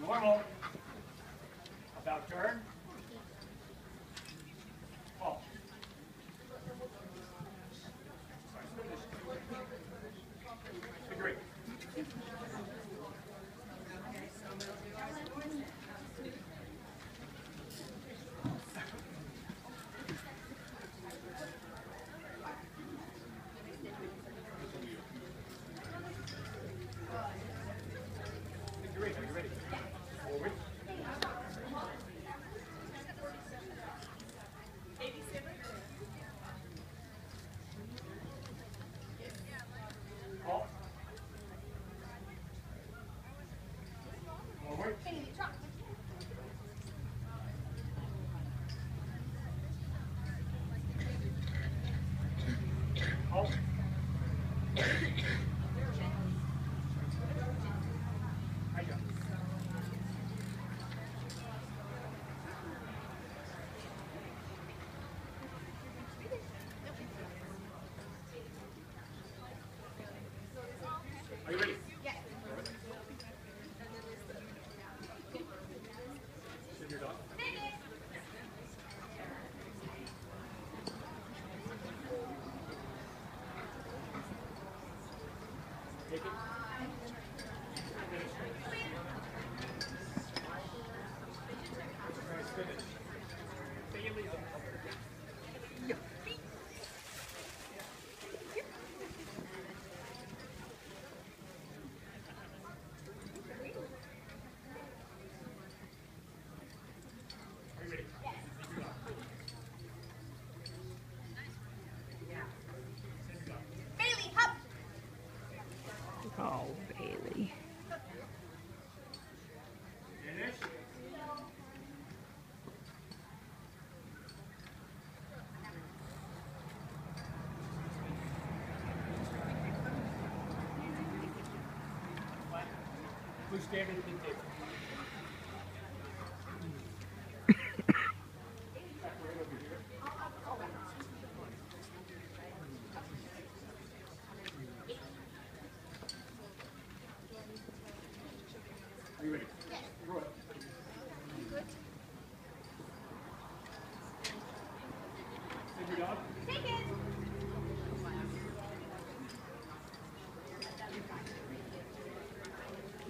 Normal. Oh. We stand at the table. Are you ready?